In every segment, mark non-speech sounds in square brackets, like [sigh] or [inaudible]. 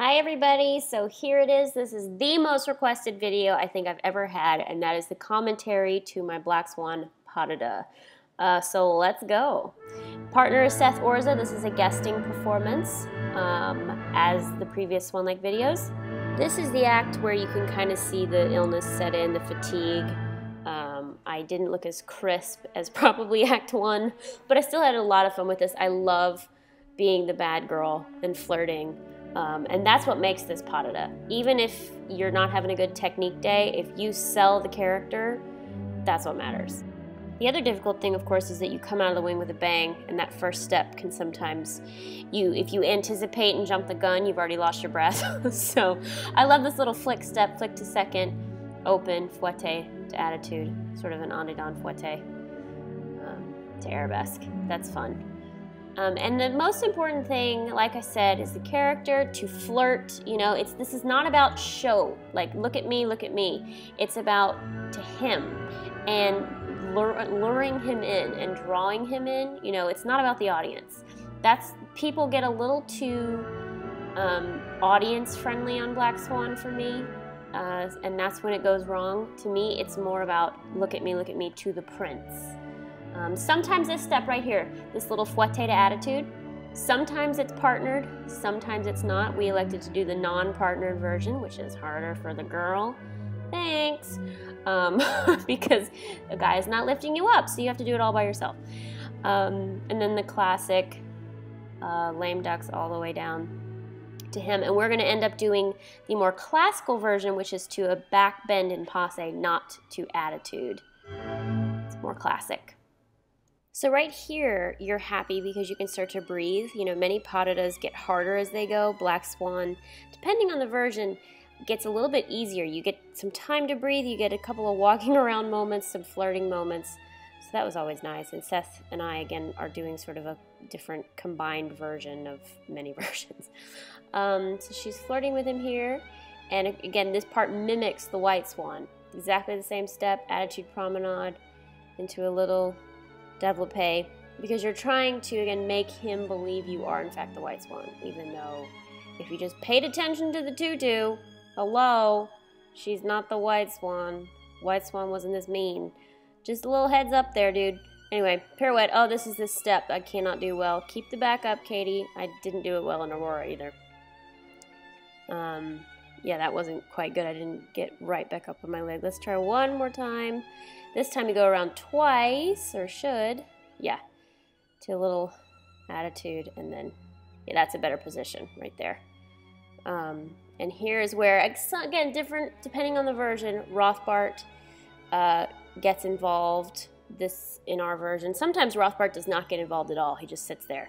Hi everybody, so here it is. This is the most requested video I think I've ever had, and that is the commentary to my Black Swan deux. Uh, so let's go. Partner is Seth Orza. This is a guesting performance, um, as the previous Swan Lake videos. This is the act where you can kind of see the illness set in, the fatigue. Um, I didn't look as crisp as [laughs] probably Act 1, but I still had a lot of fun with this. I love being the bad girl and flirting. Um, and that's what makes this de. Even if you're not having a good technique day, if you sell the character, that's what matters. The other difficult thing, of course, is that you come out of the wing with a bang, and that first step can sometimes, you if you anticipate and jump the gun, you've already lost your breath. [laughs] so I love this little flick step, flick to second, open, fouette to attitude, sort of an en dedans fouette um, to arabesque. That's fun. Um, and the most important thing, like I said, is the character to flirt. You know, it's this is not about show. Like, look at me, look at me. It's about to him and luring him in and drawing him in. You know, it's not about the audience. That's people get a little too um, audience friendly on Black Swan for me. Uh, and that's when it goes wrong. To me, it's more about look at me, look at me to the prince. Um, sometimes this step right here, this little fouette to attitude, sometimes it's partnered, sometimes it's not. We elected to do the non-partnered version, which is harder for the girl. Thanks. Um, [laughs] because the guy is not lifting you up, so you have to do it all by yourself. Um, and then the classic uh, lame ducks all the way down to him. And we're going to end up doing the more classical version, which is to a back bend in passe, not to attitude. It's more classic. So right here, you're happy because you can start to breathe. You know, many deux get harder as they go. Black Swan, depending on the version, gets a little bit easier. You get some time to breathe. You get a couple of walking [laughs] around moments, some flirting moments. So that was always nice. And Seth and I, again, are doing sort of a different combined version of many [laughs] versions. Um, so she's flirting with him here. And again, this part mimics the white swan. Exactly the same step, attitude promenade into a little développé because you're trying to again make him believe you are in fact the white swan even though if you just paid attention to the tutu hello she's not the white swan white swan wasn't this mean. Just a little heads up there dude. Anyway pirouette oh this is this step. I cannot do well. Keep the back up katie. I didn't do it well in aurora either. Um yeah that wasn't quite good. I didn't get right back up on my leg. Let's try one more time this time you go around twice, or should. Yeah, to a little attitude, and then yeah, that's a better position right there. Um, and here's where, again, different depending on the version, Rothbart uh, gets involved. This in our version. Sometimes Rothbart does not get involved at all. He just sits there.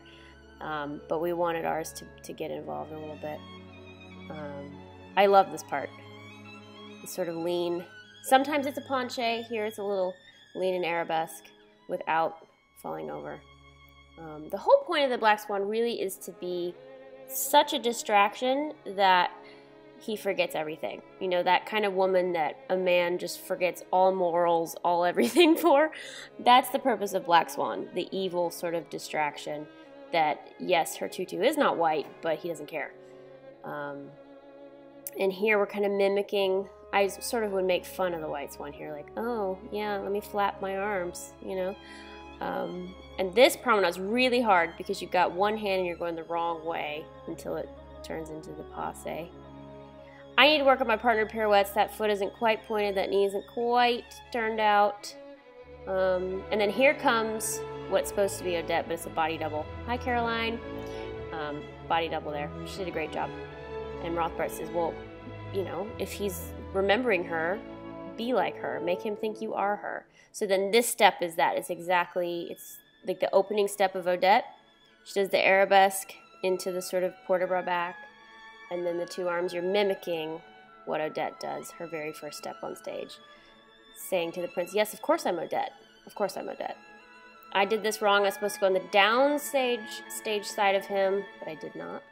Um, but we wanted ours to, to get involved a little bit. Um, I love this part. It's sort of lean Sometimes it's a penché. Here it's a little lean and arabesque without falling over. Um, the whole point of the Black Swan really is to be such a distraction that he forgets everything. You know, that kind of woman that a man just forgets all morals, all [laughs] everything for. That's the purpose of Black Swan, the evil sort of distraction that, yes, her tutu is not white, but he doesn't care. Um, and here we're kind of mimicking I sort of would make fun of the white swan here, like, oh, yeah, let me flap my arms, you know? Um, and this promenade is really hard because you've got one hand and you're going the wrong way until it turns into the passe. I need to work on my partner pirouettes. That foot isn't quite pointed, that knee isn't quite turned out. Um, and then here comes what's supposed to be Odette, but it's a body double. Hi, Caroline. Um, body double there. She did a great job. And Rothbart says, well, you know, if he's remembering her, be like her, make him think you are her. So then this step is that. It's exactly, it's like the opening step of Odette. She does the arabesque into the sort of port de bras back, and then the two arms, you're mimicking what Odette does, her very first step on stage. Saying to the prince, yes, of course I'm Odette. Of course I'm Odette. I did this wrong. I was supposed to go on the down stage, stage side of him, but I did not.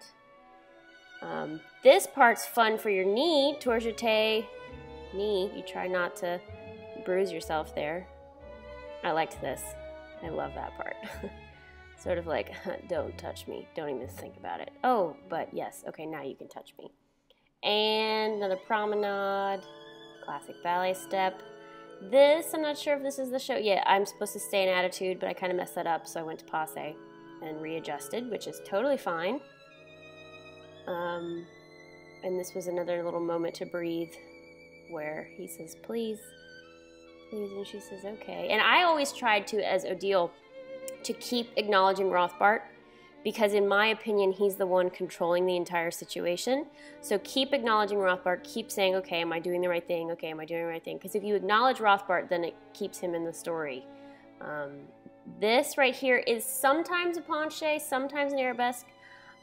Um, this part's fun for your knee, jeté knee. You try not to bruise yourself there. I liked this. I love that part. [laughs] Sort of like, [laughs] don't touch me. Don't even think about it. Oh, but yes. Okay, now you can touch me. And another promenade. Classic ballet step. This, I'm not sure if this is the show. Yeah, I'm supposed to stay in attitude, but I kind of messed that up, so I went to passe and readjusted, which is totally fine. Um, and this was another little moment to breathe where he says, please, please, and she says, okay. And I always tried to, as Odile, to keep acknowledging Rothbart because, in my opinion, he's the one controlling the entire situation. So keep acknowledging Rothbart, keep saying, okay, am I doing the right thing? Okay, am I doing the right thing? Because if you acknowledge Rothbart, then it keeps him in the story. Um, this right here is sometimes a penché, sometimes an arabesque.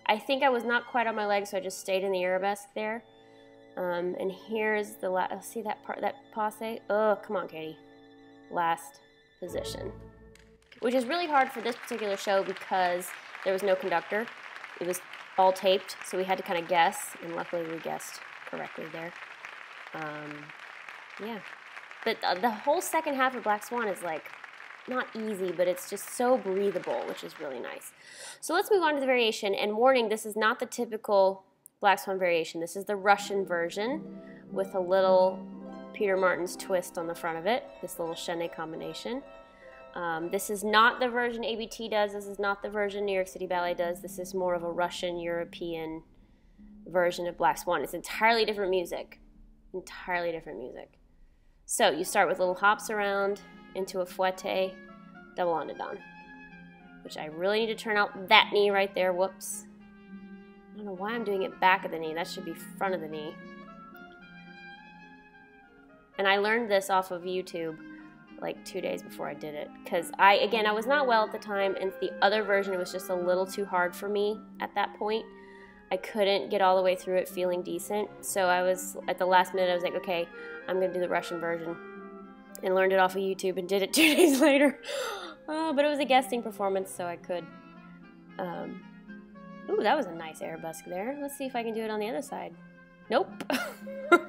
I think I was not quite on my legs, so I just stayed in the arabesque there. Um, and here's the last, see that part, that passe? Oh, come on, Katie. Last position. Which is really hard for this particular show because there was no conductor. It was all taped, so we had to kind of guess, and luckily we guessed correctly there. Um, yeah. But uh, the whole second half of Black Swan is like not easy, but it's just so breathable, which is really nice. So let's move on to the variation. And warning, this is not the typical Black Swan variation. This is the Russian version with a little Peter Martins twist on the front of it, this little chaîné combination. Um, this is not the version ABT does. This is not the version New York City Ballet does. This is more of a Russian European version of Black Swan. It's entirely different music. Entirely different music. So you start with little hops around into a fouette, double en dedans, which I really need to turn out that knee right there. Whoops. I don't know why I'm doing it back of the knee. That should be front of the knee. And I learned this off of YouTube like two days before I did it. Because I, again, I was not well at the time, and the other version was just a little too hard for me at that point. I couldn't get all the way through it feeling decent. So I was, at the last minute, I was like, okay, I'm going to do the Russian version. And learned it off of YouTube and did it [laughs] two days later. Uh, but it was a guesting performance, so I could. Um, ooh, that was a nice arabesque there. Let's see if I can do it on the other side. Nope. [laughs]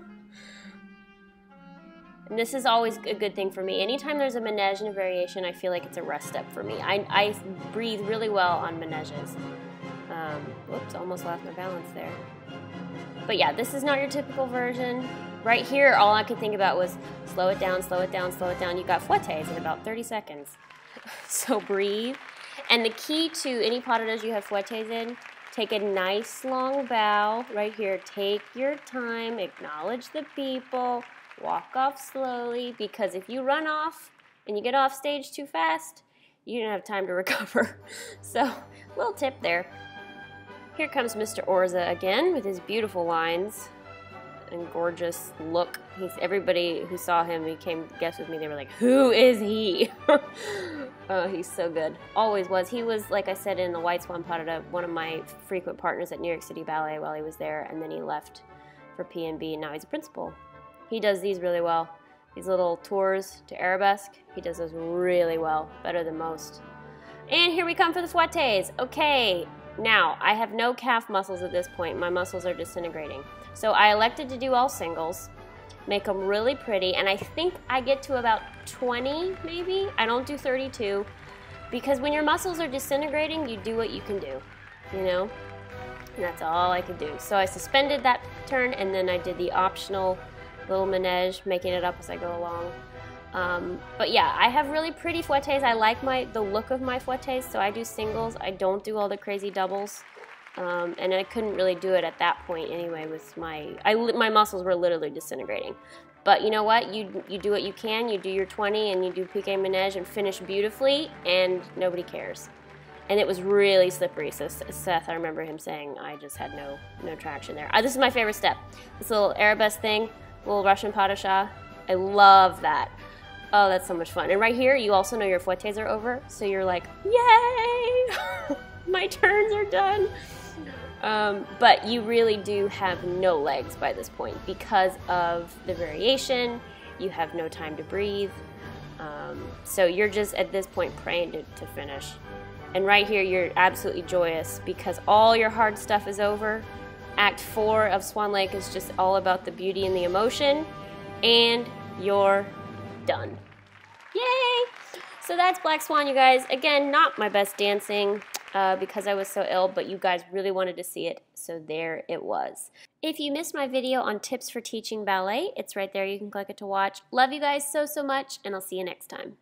And this is always a good thing for me. Anytime there's a manège and a variation, I feel like it's a rest step for me. I, I breathe really well on manèges. Um, whoops, almost lost my balance there. But yeah, this is not your typical version. Right here, all I could think about was slow it down, slow it down, slow it down. You got fouettes in about 30 seconds. [laughs] so breathe. And the key to any de you have fouettes in, take a nice long bow right here. Take your time, acknowledge the people, walk off slowly because if you run off and you get off stage too fast, you don't have time to [laughs] recover. So, little tip there. Here comes Mr. Orza again with his beautiful lines and gorgeous look. He's everybody who saw him, he came guest with me. They were like, "Who is he?" [laughs] oh, he's so good. Always was. He was, like I said, in the White Swan Pas de one of my frequent partners at New York City Ballet while he was there, and then he left for PNB, and now he's a principal. He does these really well. These little tours to arabesque, he does those really well, better than most. And here we come for the fouettes. Okay, now I have no calf muscles at this point. My muscles are disintegrating. So I elected to do all singles, make them really pretty, and I think I get to about 20 maybe. I don't do 32 because when your muscles are disintegrating, you do what you can do, you know? And that's all I could do. So I suspended that turn and then I did the optional little manège, making it up as I go along. Um, but yeah, I have really pretty fouettes. I like my the look of my fouettes, so I do singles. I don't do all the crazy doubles. Um, and I couldn't really do it at that point anyway with my, I, my muscles were literally disintegrating. But you know what? You, you do what you can. You do your 20 and you do pique manège and finish beautifully and nobody cares. And it was really slippery. So Seth, I remember him saying, I just had no, no traction there. Uh, this is my favorite step. This little arabesque thing little Russian pas. I love that. Oh, that's so much fun. And right here, you also know your fouettes are over, so you're like, yay! [laughs] My turns are done. Um, but you really do have no legs by this point because of the variation. You have no time to breathe. Um, so you're just at this point praying to, to finish. And right here, you're absolutely joyous because all your hard stuff is over Act 4 of Swan Lake is just all about the beauty and the emotion, and you're done. Yay! So that's Black Swan, you guys. Again, not my best dancing uh, because I was so ill, but you guys really wanted to see it, so there it was. If you missed my video on tips for teaching ballet, it's right there. You can click it to watch. Love you guys so, so much, and I'll see you next time.